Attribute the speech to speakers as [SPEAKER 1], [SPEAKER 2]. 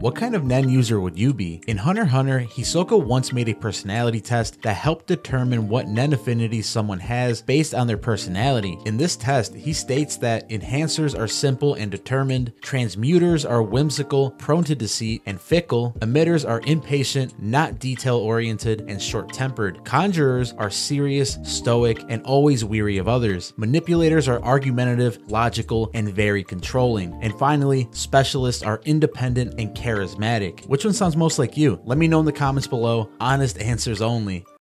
[SPEAKER 1] What kind of Nen user would you be? In Hunter Hunter, Hisoka once made a personality test that helped determine what Nen affinities someone has based on their personality. In this test, he states that enhancers are simple and determined, transmuters are whimsical, prone to deceit, and fickle, emitters are impatient, not detail oriented, and short tempered, conjurers are serious, stoic, and always weary of others, manipulators are argumentative, logical, and very controlling, and finally, specialists are independent and charismatic. Which one sounds most like you? Let me know in the comments below. Honest answers only.